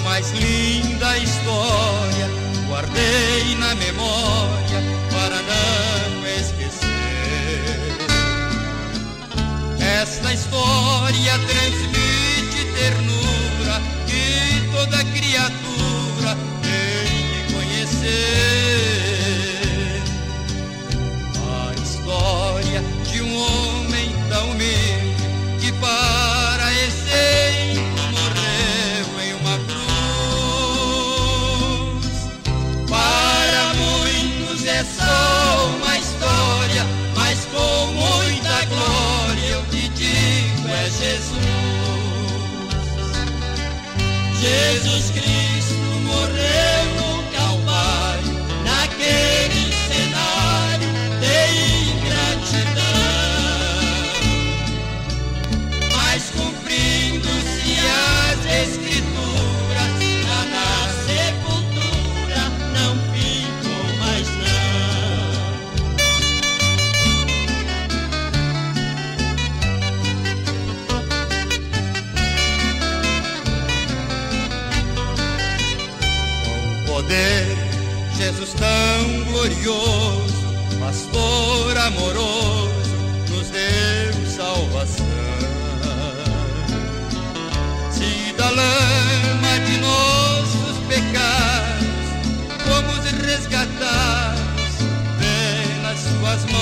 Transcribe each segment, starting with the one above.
mais linda história guardei na memória para não esquecer. Esta história Jesus Cristo morreu poder. Jesus tão glorioso, pastor amoroso, nos deu salvação. Se da lama de nossos pecados fomos resgatados pelas suas mãos.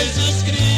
Jesus Cristo.